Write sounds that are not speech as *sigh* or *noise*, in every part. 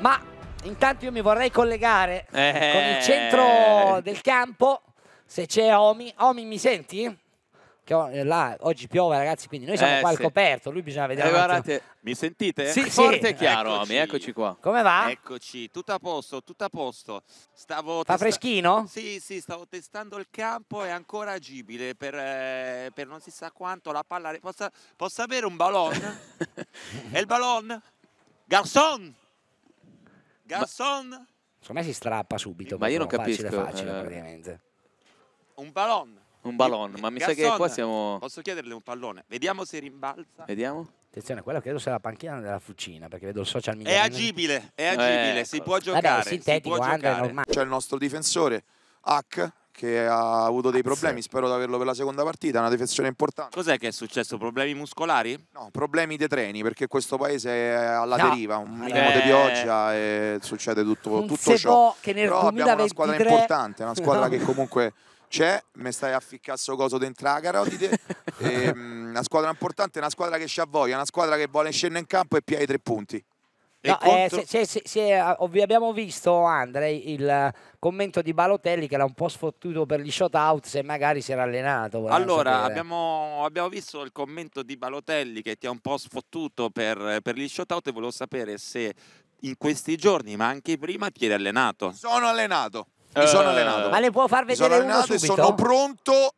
Ma intanto io mi vorrei collegare Eh. con il centro del campo. Se c'è Omi. Omi, mi senti? Che ho- eh, là oggi piove, ragazzi, quindi noi siamo Eh, qua al sì. coperto. Lui bisogna vedere Eh, guardate, Mi sentite? Sì, sì. forte e chiaro, Eccoci. Ami, eccoci qua. Come va? Eccoci, tutto a posto, tutto a posto. Stavo Fa testa- freschino? Sì, sì, stavo testando il campo, è ancora agibile per, eh, per non si sa quanto la palla... Posso, posso avere un ballon? *laughs* è il ballon? Garçon! Garçon! Secondo me si strappa subito. Ma io non proprio, facile, capisco, Facile, eh. praticamente. Un ballon! Un ballon, ma mi sa che qua siamo... Posso chiederle un pallone? Vediamo se rimbalza. Vediamo? Attenzione, quello credo sia la panchina della Fucina, perché vedo il social È media. agibile, è agibile, ecco. si può Vabbè, giocare. è sintetico, si può Andrea, è giocare. normale. C'è il nostro difensore, Hack, che ha avuto dei Hack. problemi, spero di averlo per la seconda partita, una defezione importante. Cos'è che è successo? Problemi muscolari? No, problemi dei treni, perché questo paese è alla No. deriva, un minimo Eh. di pioggia e succede tutto, tutto ciò. Che nel Però abbiamo una squadra 2023 importante, una squadra No. che comunque c'è, mi stai a ficcare sto coso dentro la carotide, e, mm, una squadra importante, una squadra che c'ha voglia, una squadra che vuole scendere in campo e pigliare i tre punti. No, eh, se- se- se- se, ovvi- abbiamo visto, Andrei, il commento di Balotelli che l'ha un po' sfottuto per gli shot out se magari si era allenato. Allora, abbiamo, abbiamo visto il commento di Balotelli che ti ha un po' sfottuto per, per gli shootout e volevo sapere se in questi giorni, ma anche prima, ti eri allenato. Sono allenato, mi Eh. sono allenato. Ma le può far Mi sono vedere uno e subito? sono pronto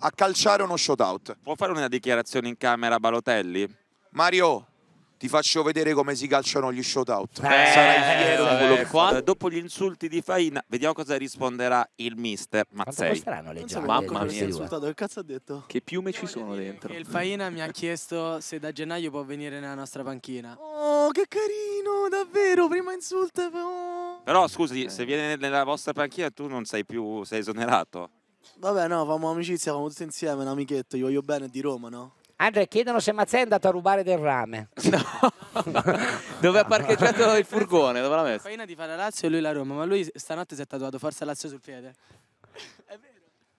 a calciare uno shootout. Può fare una dichiarazione in camera Balotelli? Mario, ti faccio vedere come si calciano gli shootout. Eh, Sarai fiero di vabbè, quello che qua- Eh, dopo gli insulti di Faina, vediamo cosa risponderanno il mister Mazzei. le mamma perché di mi questi ha due? insultato, che cazzo ha detto? Che piume ci sono dentro? Il Faina mi ha chiesto se da gennaio può venire nella nostra panchina. Oh, che carino, davvero, prima insulta. Oh. Però scusi, se viene nella vostra panchina tu non sei più, sei esonerato. Vabbè, no, famo amicizia, famo tutti insieme, un amichetto, io voglio bene di Roma, no? Andrea, chiedono se Mazzei è andato a rubare del rame. *laughs* No. *laughs* Dove ha parcheggiato il furgone? Dove l'ha messo? Faina ti fa la Lazio e lui la Roma, ma lui stanotte si è tatuato Forza Lazio sul piede.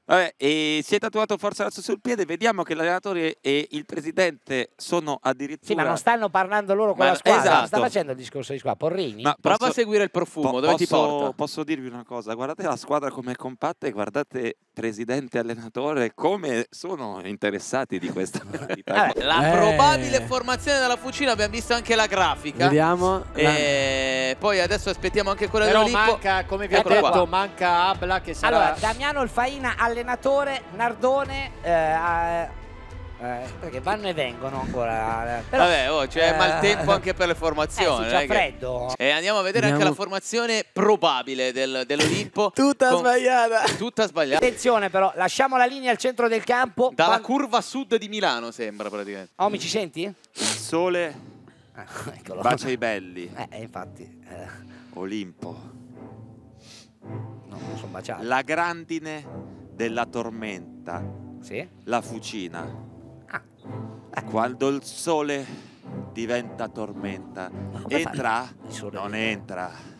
Vabbè, e si è tatuato Forza Lazio sul piede, vediamo che l'allenatore e il presidente sono addirittura... Sì, ma non stanno parlando loro con Ma- la squadra. esatto. Sta facendo il discorso di squadra. Porrini? Ma Prova posso- a seguire il profumo, po- dove ti posso- porta? Posso dirvi una cosa, guardate la squadra come è compatta e guardate presidente allenatore come sono interessati di questa *laughs* partita. Vabbè. La Eh. probabile formazione della Fucina, abbiamo visto anche la grafica. Vediamo. E poi adesso aspettiamo anche quella Però dell'Olimpo. manca, come vi ho Eccolo qua. detto, manca Abla che sarà... Allora, Damiano il Faina, allenatore, Nardone, eh, eh, eh, perché vanno e vengono ancora. eh, Però, Vabbè, oh, c'è eh, maltempo anche per le eh, formazioni. sì, non c'ha è che- freddo. E andiamo a vedere anche Andiamo. la formazione probabile del- dell'Olimpo. *laughs* Tutta Con- sbagliata. Tutta sbagliata. Attenzione però, lasciamo la linea al centro del campo. Dalla Pan- curva sud di Milano sembra praticamente. Omi, ci senti? Il sole Ah, *laughs* eccolo. bacia i belli, Eh, infatti, eh, Olimpo, no, non sono baciato. la grandine della tormenta, Sì? la fucina. Ecco. Quando il sole diventa tormenta, entra? Non entra.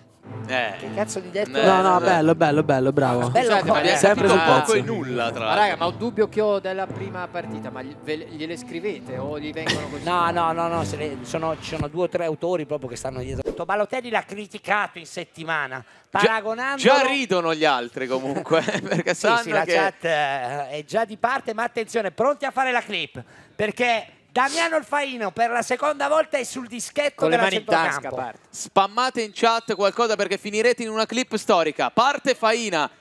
Eh. Che cazzo di detto? Eh, è? No, no, vabbè. bello, bello, bello, bravo. Bello Scusate, ma Abbiamo Sempre sul pezzo. e nulla tra Ma l'altro. raga, ma un dubbio che ho della prima partita, ma gliele scrivete o gli vengono così? No, no, no, no, le- sono, ci sono due o tre autori proprio che stanno dietro. Balotelli l'ha criticato in settimana, paragonando... Già ridono gli altri comunque, *laughs* perché Sì, sanno sì, la che... chat eh, è già di parte, ma attenzione, pronti a fare la clip, perché Damiano Alfaino per la seconda volta è sul dischetto Con le della mani in tasca, parte. Spammate in chat qualcosa perché finirete in una clip storica. Parte Faina.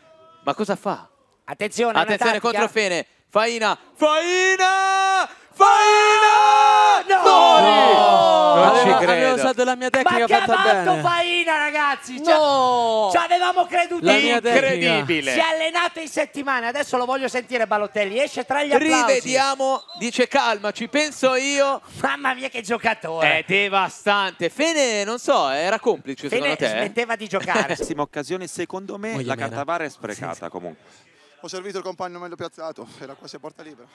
Ma cosa fa? Attenzione, Attenzione contro Fene. Faina. Faina! Faina! No! No! Non ci credo. Avevo usato la mia Ma tecnica che ha fatta fatto bene. Faina, ragazzi? Ci, No! ci avevamo creduto. La mia tecnica. Incredibile. Si è allenato in settimana, adesso lo voglio sentire Balotelli, esce tra gli applausi. Rivediamo, dice calma, ci penso io. Mamma mia che giocatore. È devastante. Fene, non so, era complice Fene secondo te? smetteva di giocare. Prossima occasione, secondo me, Moglie la. Cannavaro è sprecata comunque. Ho servito il compagno meglio piazzato, era quasi a porta libera.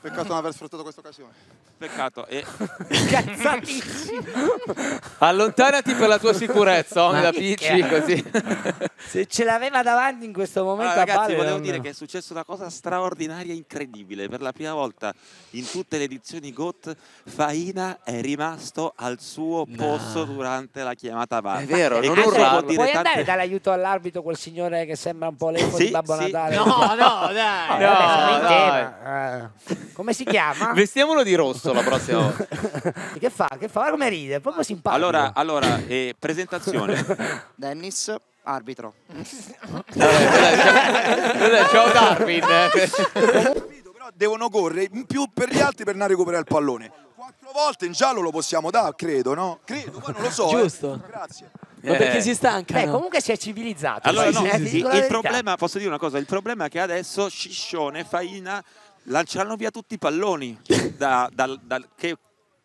Peccato non aver sfruttato questa occasione. Peccato. E... Allontanati per la tua sicurezza, Oni, Ma da. Picci, così. Se ce l'aveva davanti in questo momento Allora, a ragazzi, volevo non- dire che è successa una cosa straordinaria, incredibile. Per la prima volta in tutte le edizioni GOT, Faina è rimasto al suo posto durante la chiamata VAR. È vero, E non dire Puoi tante- andare a dare aiuto all'arbitro quel signore che sembra un po' l'elfo Sì, di Babbo sì. Natale? No, no, No, dai. No, vabbè, siamo in tema. Eh, Come si chiama? *laughs* Vestiamolo di rosso la prossima volta. *laughs* che fa? Che fa? Guarda come ride, è proprio simpatico. Allora, allora eh, presentazione. *laughs* Dennis, arbitro. Ciao Darwin. Però devono correre in più per gli altri per non recuperare il pallone. Quattro volte in giallo lo possiamo dare, credo, no? Credo, poi non lo so. eh. Giusto. Grazie. Ma perché Eh. si stanca? Beh, comunque si è civilizzato. Allora, no, eh, ti il, problema, posso dire una cosa, il problema è che adesso Sciscione e Faina lanceranno via tutti i palloni da- dal- dal- che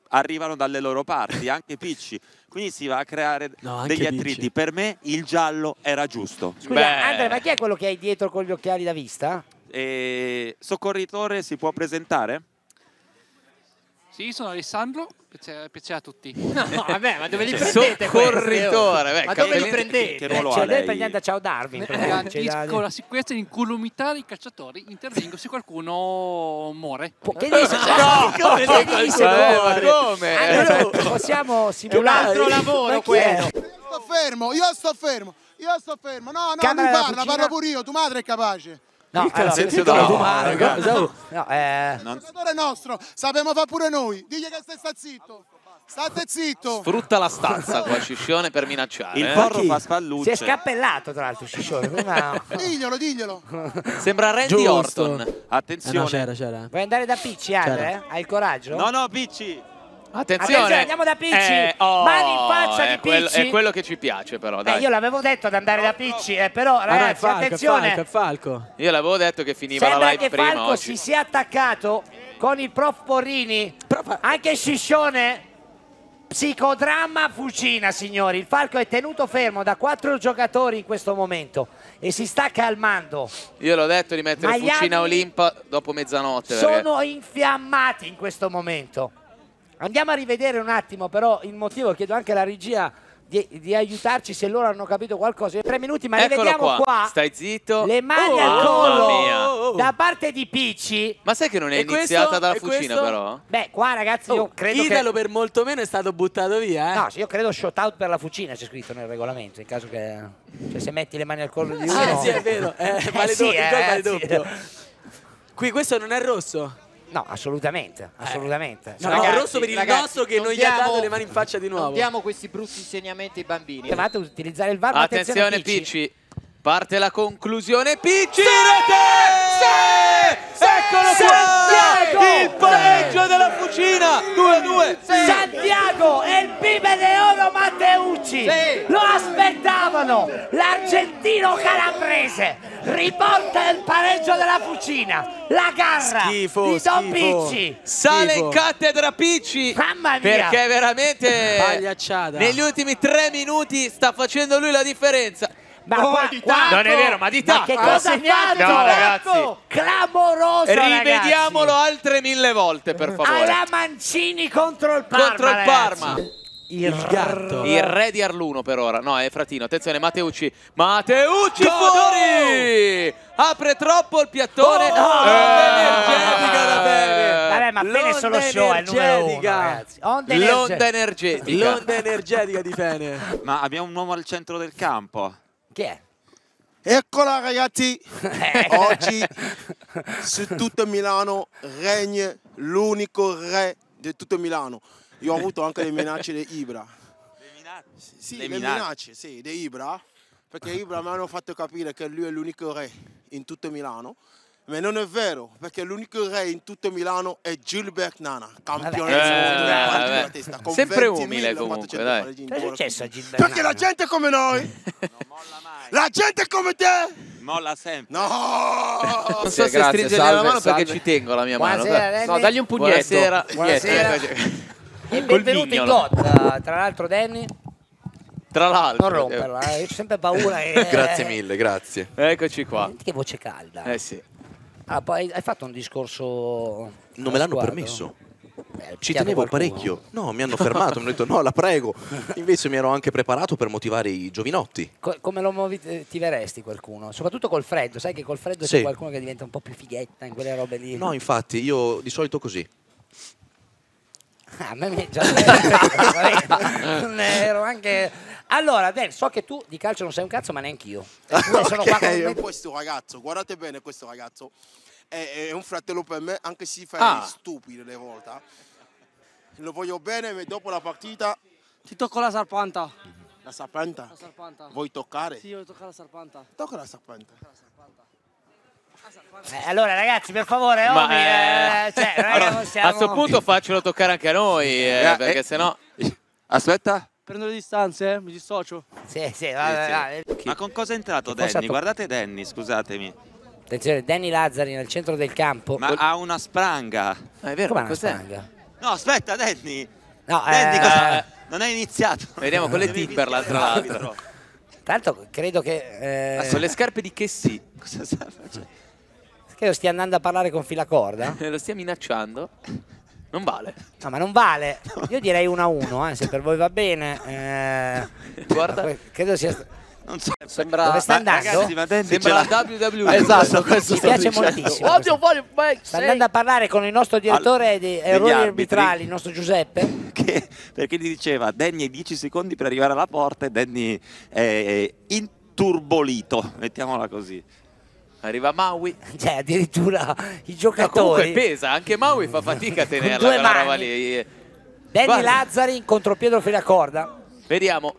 arrivano dalle loro parti, anche Picci. Quindi si va a creare No, degli Picci. attriti. Per me il giallo era giusto. Scusa, Beh. Andrea, ma chi è quello che hai dietro con gli occhiali da vista? E soccorritore si può presentare? Sì, sono Alessandro, piacere, piacere a tutti. *laughs* No, vabbè, ma dove li prendete Soccorritore, beh? Ma dove li prendete? Che ruolo Cioè, ha lei lei? praticamente ciao Darwin. Eh, Garantisco la sicurezza e l'incolumità dei calciatori. Intervengo se qualcuno muore. Po- Che dice? *laughs* No, come Che dice? Eh, ma come? Allora, possiamo È un simulare altro lavoro quello. Sto fermo, io sto fermo, io sto fermo. No, no, della parla, parlo pure io, tu madre è capace. No, Che allora, cazzo, no, no, tu no, cosa- no, eh, Non- Il giocatore è nostro, sappiamo fare pure noi. Digli che stai sta zitto. State zitto. Sfrutta la stanza qua, Sciscione, per minacciare. Il eh. porro chi? fa si spallucce. è scappellato tra l'altro Sciscione. Prima... *laughs* Diglielo, diglielo. Sembra Randy Giusto. Orton. Eh, no, Attenzione. c'era, c'era. Vuoi andare da Picci, Andre? Hai il coraggio? no, no, Picci. Attenzione. Attenzione, andiamo da Picci. Eh, oh, Mani in faccia è di quello- Picci. È quello che ci piace però, Eh, dai. io l'avevo detto ad andare da Picci, eh, però Ah, no, ragazzi, Falco, attenzione. Falco, Falco. Io l'avevo detto che finiva Sembra la live che prima Falco oggi. si sia attaccato con il prof Porrini. Anche Sciscione. Psicodramma fucina, signori. Il Falco è tenuto fermo da quattro giocatori in questo momento e si sta calmando. Io l'ho detto di mettere gli Fucina Olimpa dopo mezzanotte. perché- Sono infiammati in questo momento. Andiamo a rivedere un attimo, però il motivo, chiedo anche alla regia di, di aiutarci se loro hanno capito qualcosa. Tre minuti, ma Eccolo rivediamo qua. Stai zitto. le mani Oh, al collo da parte di Picci. Ma sai che non è E iniziata questo? dalla fucina questo? però? Beh, qua ragazzi, io Oh, credo Italo che... per molto meno è stato buttato via, eh. No, sì, io credo shot out per la fucina c'è scritto nel regolamento, in caso che cioè, se metti le mani al collo di uno... Ah, sì, è vero. Eh, vale sì, doppio, gol eh, vale sì. doppio. Qui questo non è rosso. No, assolutamente, assolutamente. No, Ragazzi, no, rosso per il ragazzi, nostro che non non gli ha diamo- dato le mani in faccia di nuovo. Non diamo questi brutti insegnamenti ai bambini. Dovete utilizzare il VAR, ma Attenzione Picci. Picci. Parte la conclusione. Picci rete! Sì! Eccolo Santiago! qua! Il pareggio della fucina. 2-2. Santiago e il pibe de oro Matteucci Sì. lo aspettavano l'argentino calabrese riporta il pareggio della fucina la garra Schifo, di Don schifo. Picci Sale Schifo. in cattedra Picci. Mamma mia. Perché veramente negli ultimi tre minuti sta facendo lui la differenza. Ma qua, qua- Non è vero, ma di ma tacco. che cosa ha fatto No, ragazzi. clamoroso Rivediamolo ragazzi. altre mille volte, per favore. alla Mancini contro il Parma Contro il ragazzi. Parma. il, gatto. Il re di Arluno per ora. No, è Fratino. Attenzione, Mateucci. Mateucci Godo! fuori! Apre troppo il piattone. Oh, Eh, energetica da bene. Vabbè, ma Fene è solo show, è il numero uno, energetica. ragazzi. Onda energetica. L'onda energetica. L'onda energetica di Fene. *laughs* Ma abbiamo un uomo al centro del campo. Chi è? Eccola ragazzi, *laughs* oggi su tutto Milano regna l'unico re di tutto Milano. Io ho avuto anche le minacce di Ibra. Sì, Le le, minacce. minacce, sì, di Ibra, perché Ibra mi hanno fatto capire che lui è l'unico re in tutto Milano. Ma non è vero, perché l'unico re in tutto Milano è Gilbert Nana, campione Vabbè. del mondo Eh, testa, con Sempre 20.400 umile comunque, dai. Cosa è successo a Gilberto? Perché la gente è come noi, la gente è come te. Molla sempre. No! Non so Sì, se grazie, stringergli salve, la mano salve. perché ci tengo la mia mano. Buonasera, Danny. No, dagli un pugnetto. Buonasera. Buonasera. *laughs* E benvenuto in eh, tra l'altro Danny. Tra l'altro. Non romperla, eh, ho sempre paura che... *laughs* Grazie mille, grazie. Eccoci qua. Senti Che voce calda. Eh sì. Ah, poi hai fatto un discorso... Non me l'hanno permesso. Beh, Ci tenevo qualcuno. parecchio. No, mi hanno fermato, mi hanno detto no, la prego. *laughs* Invece mi ero anche preparato per motivare i giovinotti. Co- come lo motiveresti qualcuno? Soprattutto col freddo, sai che col freddo Sì. c'è qualcuno che diventa un po' più fighetta in quelle robe lì. No, infatti, io di solito così. Ah, a me mi è già *laughs* ero anche allora Dan so che tu di calcio non sei un cazzo ma neanch'io E *laughs* tu sono qua con me- questo ragazzo, guardate bene questo ragazzo, è, è un fratello per me, anche se fa Ah. stupido le volte. Lo voglio bene, ma dopo la partita, Ti tocco la sarpanta. la serpenta, La sarpanta. vuoi toccare? Sì, io tocco la sarpanta. Tocca la serpenta. Eh, allora ragazzi per favore Ma, Omi, eh, eh, cioè, allora, possiamo- A questo punto faccelo toccare anche a noi, eh, Eh, perché eh. sennò... Aspetta, Prendo le distanze, eh? mi dissocio. sì sì vabbè, Sì, vai. ma con cosa è entrato Che Danny? Guardate Danny, scusatemi. attenzione Danny Lazzari nel centro del campo Ma ha una spranga. Ah, è vero, come ma una cos'è? spranga? No, aspetta Danny. no Danny, eh, cosa- non è iniziato. Vediamo con le Timberland, tra l'altro. tra l'altro credo che eh, Con le scarpe di che sì. Cosa sta facendo? credo stia andando a parlare con Filacorda *laughs* Lo stia minacciando. Non vale. no ma non vale *laughs* io direi 1 a 1 eh, se per voi va bene eh, *laughs* Guarda. credo sia Non so. Sembra... dove sta andando? ragazzi, Sembra la WWE. *laughs* Esatto, questo Mi piace dicendo. moltissimo. Oddio, voglio... beh, Sta sei- andando a parlare con il nostro direttore Al- di errori arbitri. arbitrali, il nostro Giuseppe. che- perché gli diceva Danny hai 10 secondi per arrivare alla porta e Danny è inturbolito, mettiamola così. Arriva Maui. *laughs* Cioè, addirittura i No, comunque giocatori. pesa, anche Maui fa fatica a *laughs* tenerla due quella roba mani. lì. Danny Guarda. Lazzari contro Pietro Filacorda. Vediamo.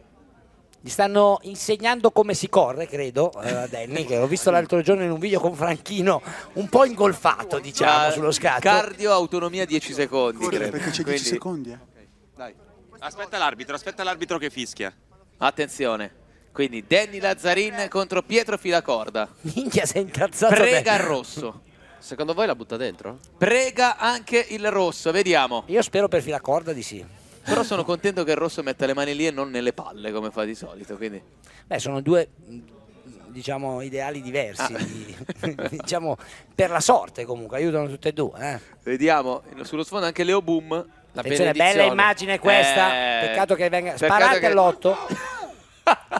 Gli stanno insegnando come si corre, credo, eh, a Danny, che l'ho visto l'altro giorno in un video con Franchino, un po' ingolfato, diciamo, Ah, sullo scatto. Cardio, autonomia 10 secondi. credo. perché c'è 10 Quindi, secondi. Eh. Aspetta l'arbitro, aspetta l'arbitro che fischia. Attenzione. Quindi Danny Lazzarin contro Pietro Filacorda. Minchia, sei incazzato. Prega il rosso. Secondo voi la butta dentro? Prega anche il rosso, vediamo. Io spero per Filacorda di sì. Però sono contento che il rosso metta le mani lì e non nelle palle come fa di solito. Quindi Beh, sono due diciamo ideali diversi, Ah. *laughs* diciamo per la sorte comunque, aiutano tutte e due, eh. vediamo sullo sfondo anche Leo Boom. La Attenzione, benedizione. bella immagine questa. Eh, Peccato che venga peccato sparate che- all'otto. *laughs*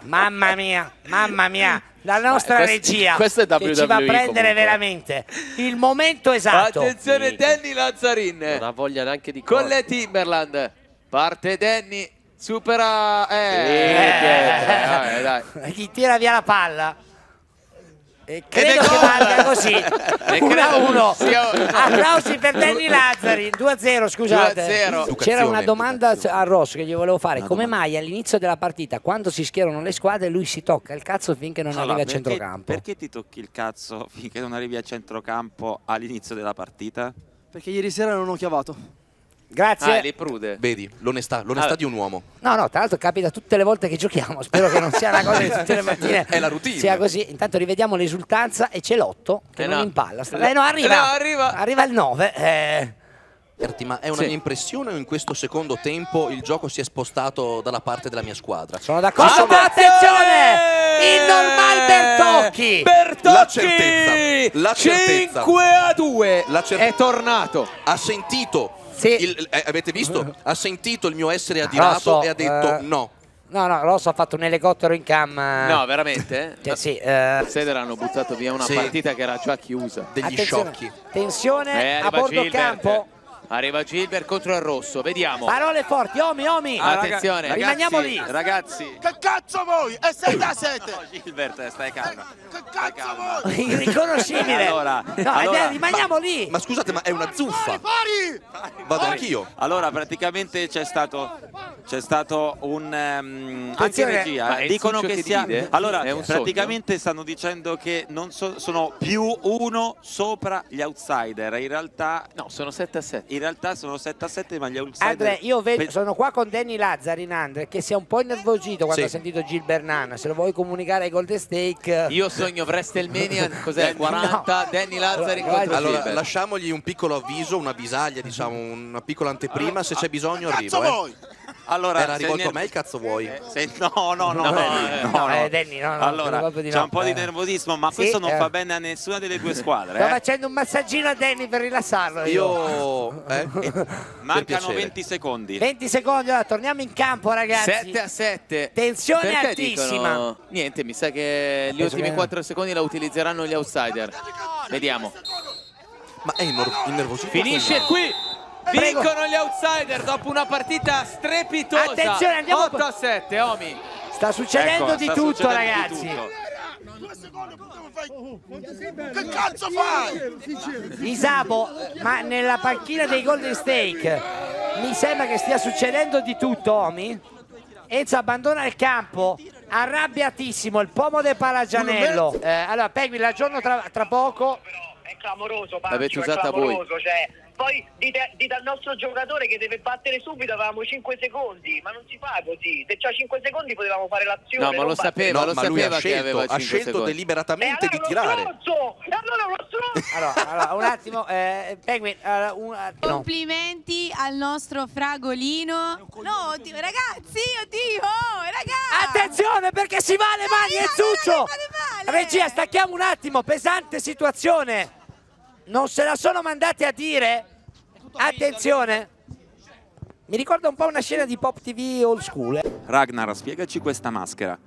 mamma mia, mamma mia, la nostra questo- regia questo è che ci va a WWE prendere comunque. veramente il momento esatto. Attenzione Danny Lazzarin. Non ha voglia neanche di Con le Timberland. Parte Danny. Supera. Eh, *laughs* Eh. Pietro, vabbè, dai. Gli tira via la palla. E credo che valga così. E 1 a credo 1. sia- Applausi per Danny Lazzari. 2 a 0, scusate. 2-0. C'era una domanda a Rosso che gli volevo fare. Una Come domanda. mai all'inizio della partita, quando si schierano le squadre, lui si tocca il cazzo finché non Allora, arriva a perché- centrocampo? Perché ti tocchi il cazzo finché non arrivi a centrocampo all'inizio della partita? Perché ieri sera non ho chiavato. Grazie. Ah, lì prude. Vedi, l'onestà, l'onestà Ah. di un uomo. No, no, tra l'altro capita tutte le volte che giochiamo. Spero che non sia una cosa che tutte le mattine *laughs* È la routine. sia così. Intanto rivediamo l'esultanza e c'è l'otto che Eh non no. impalla. Eh no, arriva. no, arriva. Arriva il 9. Eh. Berti, ma è una Sì. mia impressione o in questo secondo tempo il gioco si è spostato dalla parte della mia squadra? Sono d'accordo, ma attenzione! Il normal Bertocchi! Bertocchi! La certezza, la certezza. 5 a 2. La cer- È tornato. Ha sentito, Sì. il- eh, avete visto? Ha sentito il mio essere adirato Rosso, e ha detto eh, no. No, no, Rosso ha fatto un elicottero in cam. No, veramente? Cioè, sì, eh, Seder hanno buttato via una Sì. partita che era già chiusa. Degli attenzione. sciocchi. Tensione Eh, a bordo Gilbert. campo. Arriva Gilbert contro il rosso, vediamo. Parole forti, Omi, Omi. Ah, Attenzione. Ragazzi, Rimaniamo lì. Ragazzi, Che cazzo vuoi? E 7 a 7! no, Gilbert, stai calmo. Che cazzo vuoi? *laughs* Irriconoscibile. Allora, no, allora- eh, rimaniamo lì. Ma scusate, ma è una zuffa. Fuori! Vado anch'io. Allora, praticamente c'è stato, c'è stato un. ehm, anche Attenzione. Ma regia. il Dicono che che sia. divide? Allora, È un sogno? praticamente stanno dicendo che non so- sono più uno sopra gli outsider. In realtà, No, sono 7 a 7. In realtà sono 7 a 7, ma gli outsider. Andre, io vedo, sono qua con Danny Lazzari in Andre che si è un po' innervosito quando Sì. ha sentito Gil Bernana. Se lo vuoi comunicare ai Golden Steak. Io sogno WrestleMania, *laughs* cos'è? 40, Danny Lazzari Allora, contro Allora, Gilbert. lasciamogli un piccolo avviso, una bisaglia, diciamo, una piccola anteprima. Se c'è bisogno, Cazzo arrivo. Eh. vuoi? Allora, Era se rivolto ne- a me il cazzo vuoi? se- no, no, no, No, no, eh, no, no, no. eh, Danny, no, no, allora, c'è no, un po' di nervosismo, ma Sì, questo non eh. fa bene a nessuna delle due squadre. Sto eh. facendo un massaggino a Danny per rilassarlo. Io. Io... *laughs* Eh? Mancano piacere. 20 secondi. 20 secondi, allora torniamo in campo ragazzi. 7 a 7. Tensione Perché altissima. dicono- Niente, mi sa che gli ultimi che- 4 secondi la utilizzeranno gli outsider. Vediamo. Ma è inner- innervosito. Finisce qui. Prego. Vincono gli outsider dopo una partita strepitosa. Attenzione, andiamo- 8 a 7, Omi. Sta succedendo Ecco, di sta tutto succedendo di ragazzi. tutto. Che cazzo fai? Isabo, ma nella panchina dei Golden Stake mi sembra che stia succedendo di tutto, Omi. Enzo abbandona il campo, arrabbiatissimo, il pomo del Paragianello. Eh, allora, Pegui, l'aggiorno tra, tra poco. È clamoroso, L'avete Pancio, è usata voi. clamoroso. Cioè, poi dite, dite al nostro giocatore che deve battere subito, avevamo 5 secondi, ma non si fa così. Se c'ha 5 secondi potevamo fare l'azione. No, ma lo sapeva, No, lo ma lui sapeva ha che aveva scelto, ha 5 scelto secondi. Deliberatamente allora di tirare. stronzo! E allora uno stronzo! Allora, allora, un attimo, eh, Pegui, allora, un attimo. Complimenti al nostro fragolino. No, oddio, ragazzi, oddio, ragazzi. Attenzione perché si va alle mani e Zuccio! Regia, stacchiamo un attimo, pesante situazione. Non se la sono mandati a dire. Attenzione. Mi ricorda un po' una scena di Pop TV old school. eh. Ragnar, spiegaci questa maschera.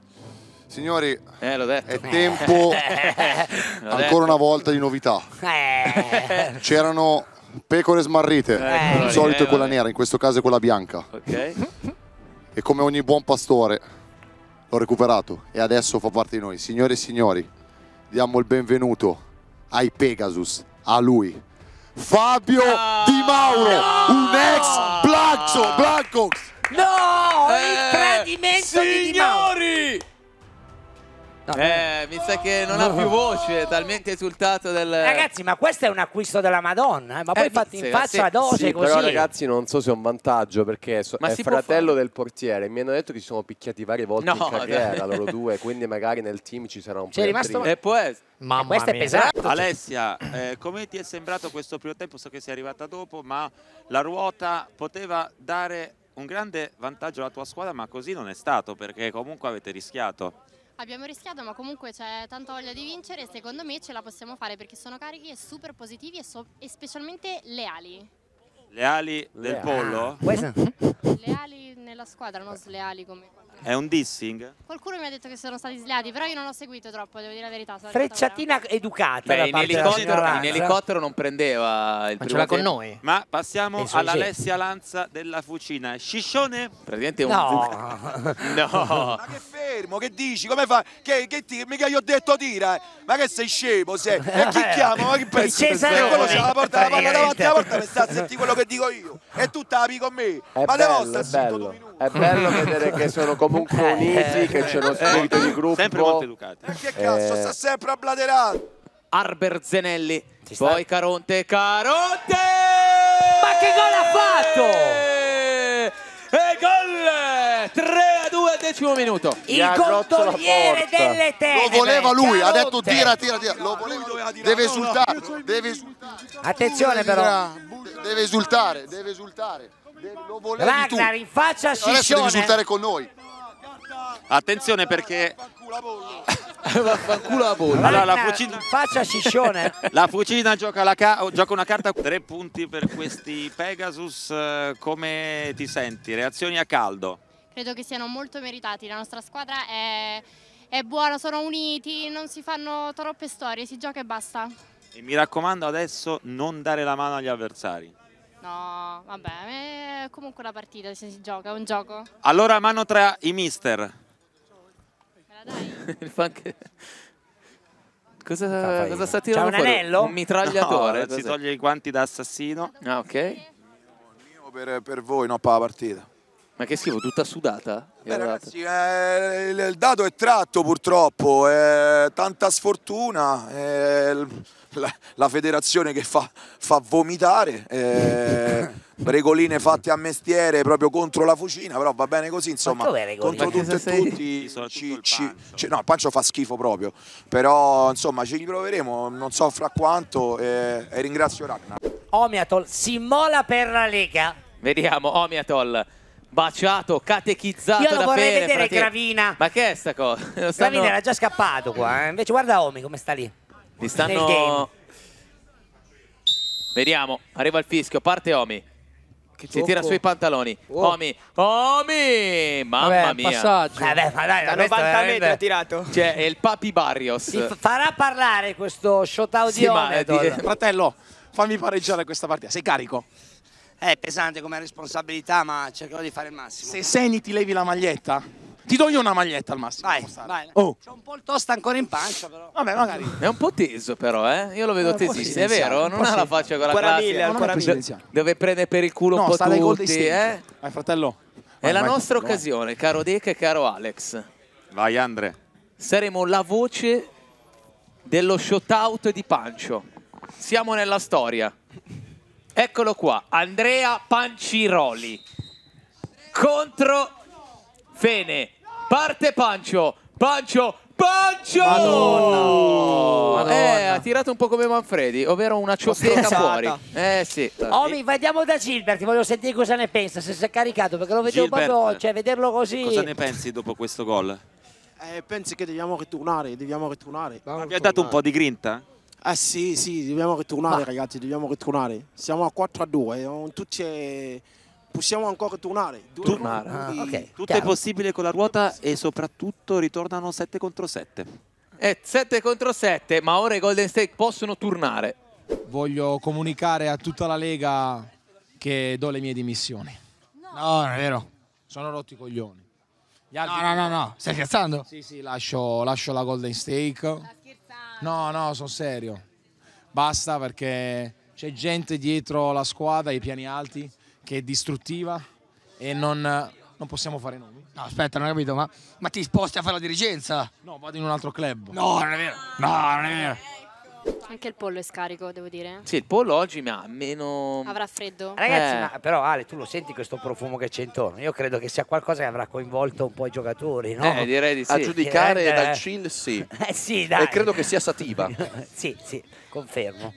Signori, Eh, l'ho detto. è tempo *laughs* ancora una volta di novità. Eh, C'erano pecore smarrite, Eccolo di solito eh, è quella nera, in questo caso è quella bianca. Ok. E come ogni buon pastore l'ho recuperato e adesso fa parte di noi. Signore e signori, diamo il benvenuto ai Pegasus, a lui. Fabio Ah, Di Mauro, un ex Blanco, Blancos. no, il Eh, tradimento di Di Mauro. No, Eh, mi sa che non ha più voce, talmente esultato del... Ragazzi, ma questo è un acquisto della Madonna, eh, ma poi Eh, fatti in faccia sì, la dose Sì, così. però ragazzi non so se è un vantaggio perché so- è fratello del portiere. Mi hanno detto che si sono picchiati varie volte No, in carriera dai. loro due, quindi magari nel team ci sarà un po' di rimasto-. E essere. Mamma questo è mia. pesante. Alessia, eh, come ti è sembrato questo primo tempo? So che sei arrivata dopo, ma la ruota poteva dare un grande vantaggio alla tua squadra, ma così non è stato perché comunque avete rischiato. Abbiamo rischiato, ma comunque c'è tanta voglia di vincere e secondo me ce la possiamo fare perché sono carichi e super positivi e, so- e specialmente leali. Le ali del pollo Questo- *laughs* Leali nella squadra, non sleali come... è un dissing? Qualcuno mi ha detto che sono stati sleali, però io non ho seguito troppo, devo dire la verità. Frecciatina educata Beh, in elicottero, in elicottero non prendeva il Ma ce primo l'ha con noi? Ma passiamo all'Alessia Lanza della Fucina. Sciscione? Praticamente un No, *laughs* No. Ma che fermo, che dici? Come fai? Che, che ti, mica gli ho detto tira, eh. ma che sei scemo sei? *laughs* E chi chiama? Ma che pensi? E quello c'ha la porta, la palla davanti alla porta per stare a sentire quello che dico io. E tu tavi con me. È ma devo bello, stare è zitto due bello. minuti. È bello vedere che sono comunque *laughs* uniti, che c'è uno spirito di gruppo. Sempre molto educati. Ma che cazzo, Eh. sta sempre a bladerare. Arber Zenelli. sta- Poi Caronte. Caronte! Ma che gol ha fatto? E gol! 3 a 2 al decimo minuto. Il gondoliere delle tenebre. Lo voleva lui, ha detto tira, tira, tira. Lo voleva lui. Deve esultare, deve esultare. Attenzione però. Deve esultare, deve esultare. Lo volevi tu. Ragnar in faccia a Adesso devi esultare con noi. Attenzione perché *laughs* Vaffanculo la bolla. Allora, la Fucina- in faccia a Sciscione. *laughs* la Fucina gioca, la ca- gioca una carta. Tre punti per questi Pegasus. eh, Come ti senti? Reazioni a caldo? Credo che siano molto meritati, la nostra squadra è, è buona, sono uniti, non si fanno troppe storie, si gioca e basta. E mi raccomando adesso non dare la mano agli avversari. No, vabbè, è comunque la partita se si gioca, è un gioco. Allora mano tra i mister. Me la dai? *laughs* Il funk- Cosa, cosa sta tirando un fuori? anello? Un mitragliatore? No, si toglie i guanti da assassino. Ah, ok. Per, per voi, no, per la partita. Ma che schifo, tutta sudata? Beh, ragazzi, eh, il, il dato è tratto purtroppo, eh, tanta sfortuna, eh, la, la federazione che fa, fa vomitare, eh, *laughs* regoline fatte a mestiere proprio contro la fucina, però va bene così, insomma, contro tutti e sei- tutti. Ci, il ci- ci- no, il pancio fa schifo proprio, però insomma ci riproveremo, non so fra quanto, eh, e ringrazio Ragnar. Omiatol si immola per la Lega. Vediamo, Omiatol. Baciato, catechizzato Io lo da vorrei Fede, vedere fratello. Gravina. Ma che è sta cosa? Lo *laughs* Gravina stanno- era già scappato qua, eh. invece guarda Omi come sta lì. Li stanno... game. Vediamo, arriva il fischio, parte Omi. Che si tira sui pantaloni. Oh. Omi, Omi! Mamma Vabbè, mia. passaggio. Eh beh, ma dai, Da questo 90 veramente- metri ha tirato. Cioè, è il Papi Barrios. Si farà parlare questo shootout Sì, di ma, eh, Fratello, fammi pareggiare questa partita. Sei carico? È pesante come responsabilità, ma cercherò di fare il massimo. Se segni ti levi la maglietta, ti do io una maglietta al massimo. Vai, vai. Oh. C'ho un po' il tosta ancora in pancia, però. Vabbè, magari. È un po' teso però, eh? Io lo vedo È po' tesissimo, è vero? Non ha la faccia con la mille, ancora mille. Dove prende per il culo No, un po' sta dai Golden tutti, eh? Vai, fratello. È Vai, la vai, nostra vai. occasione, caro Deca e caro Alex. Vai Andre. Saremo la voce dello shootout di Pancio. Siamo nella storia. Eccolo qua, Andrea Panciroli contro Fene. Parte Pancio, Pancio, Pancio! Madonna. Eh, ha tirato un po' come Manfredi, ovvero una ciocchetta fuori. Eh sì. Omi, vediamo da Gilbert, ti voglio sentire cosa ne pensa, se si è caricato, perché lo vedevo Gilbert, proprio, cioè vederlo così. Cosa ne pensi dopo questo gol? Eh, pensi che dobbiamo ritornare, dobbiamo ritornare. Vi ha dato un po' di grinta? Ah sì, sì, dobbiamo ritornare Ma- ragazzi, dobbiamo ritornare. Siamo a 4 a 2, eh, tutti eh, possiamo ancora tornare. Tu- punti. Ah, Tutto è possibile con la ruota e soprattutto ritornano 7 contro 7. È 7 contro 7, ma ora i Golden State possono turnare. Voglio comunicare a tutta la Lega che do le mie dimissioni. No, non è vero. Sono rotti i coglioni. Gli altri- No, no, no, no. Stai scherzando? Sì, sì, lascio, lascio la Golden Stake. No, no, sono serio. Basta perché c'è gente dietro la squadra, ai piani alti, che è distruttiva e non, non possiamo fare nomi. No, aspetta, non ho capito, ma, ma ti sposti a fare la dirigenza? No, vado in un altro club. No, non è vero. No, non è vero. Anche il pollo è scarico, devo dire. Sì, il pollo oggi mi ha meno... Avrà freddo. Ragazzi, Eh. ma però Ale, tu lo senti questo profumo che c'è intorno? Io credo che sia qualcosa che avrà coinvolto un po' i giocatori, no? Eh, direi di sì. A giudicare Direi, dal eh. chill, sì. *laughs* Eh sì, dai. E credo che sia sativa. *laughs* sì, sì, confermo.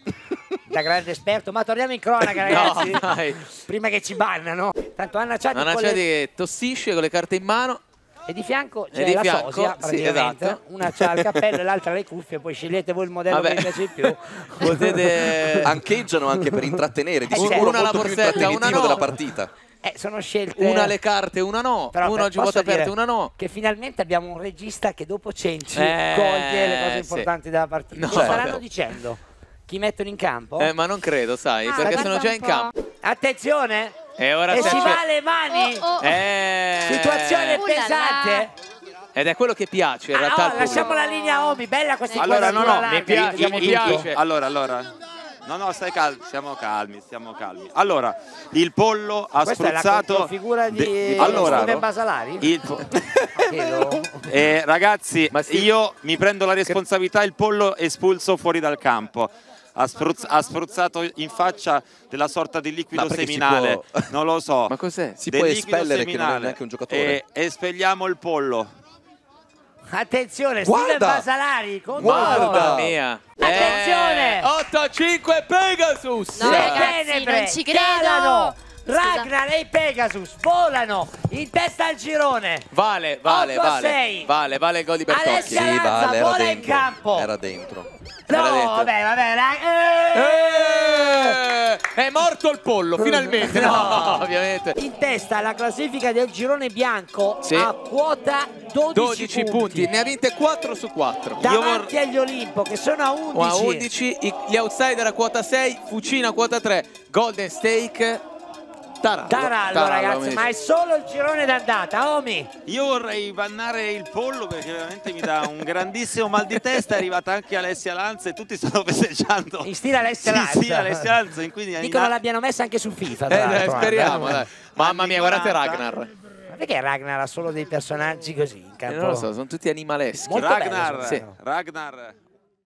da grande esperto, ma torniamo in cronaca, *laughs* No, ragazzi. dai. Prima che ci bannano. Tanto Anna Ciati Anna Ciati le- che tossisce con le carte in mano. E di fianco c'è di la fianco, sosia, sì, praticamente. esatto. Una c'ha il cappello e l'altra le cuffie, poi scegliete voi il modello Vabbè. che vi piace di più. *laughs* Potete... *laughs* Ancheggiano anche per intrattenere. Di Eh, sicuro certo. Una più borsetta, una no. della partita. Eh, sono scelte... Una alle carte, una no. Però, una vuota aperta, una no. Che finalmente abbiamo un regista che dopo Cenci Eh, coglie le cose sì. importanti della partita. No, Lo staranno dicendo? Chi mettono in campo? Eh, ma non credo, sai, Ah, perché sono già in po'. campo. Attenzione! E ora e si va alle mani! Eh. Situazione Uh là là. pesante! Ed è quello che piace in Ah, realtà oh, al pubblico. lasciamo la linea Omi, bella questa Allora, no, no, mi piace, mi piace. Allora, allora. No, no, stai calmi, stiamo calmi, stiamo calmi. Allora, il pollo ha Questa è la spruzzato... controfigura di de- allora, Steven Basalari? il po- *laughs* Chiedo. *laughs* Eh, ragazzi, io mi prendo la responsabilità, il pollo espulso fuori dal campo. Ha, spruzz- ha spruzzato in faccia della sorta di liquido seminale, può- *laughs* non lo so. Ma cos'è? Si Del può espellere che non è seminale. neanche un giocatore. E espelliamo il pollo. Attenzione, Guarda! Steven Basalari contro Mamma Paolo. mia. Attenzione! 8 a 5 Pegasus. No, Le ragazzi, tenebre non ci credo. calano. Ragnar e i Pegasus volano in testa al girone. Vale, vale, 8 a vale. 6. Vale, vale il gol di Bertocchi. Alessia Lanza vale, era vola in campo. Era dentro. No, Era dentro. vabbè, vabbè, raga. Eh, È morto il pollo, finalmente. No, *laughs* ovviamente. In testa alla classifica del girone bianco Sì. a quota 12, 12 punti. ne ha vinte 4 su 4. Davanti agli Olimpo che sono a 11. O a 11, i- gli outsider a quota 6, Fucina a quota 3, Golden Stake, Tarallo. Tarallo, Tarallo, ragazzi, mi ma è solo il girone d'andata, Omi. Io vorrei bannare il pollo perché veramente mi dà un grandissimo mal di testa. È arrivata anche Alessia Lanza e tutti stanno festeggiando. In stile Alessia Sì, Lanza. sì, Alessia Lanza. Dicono l'abbiano messa anche su FIFA. Eh, speriamo, dai. Mamma mia, guardate Ragnar. Ma perché Ragnar ha solo dei personaggi così in Eh, campo? non lo so, sono tutti animaleschi. Molto bello, Ragnar, secondo me. Ragnar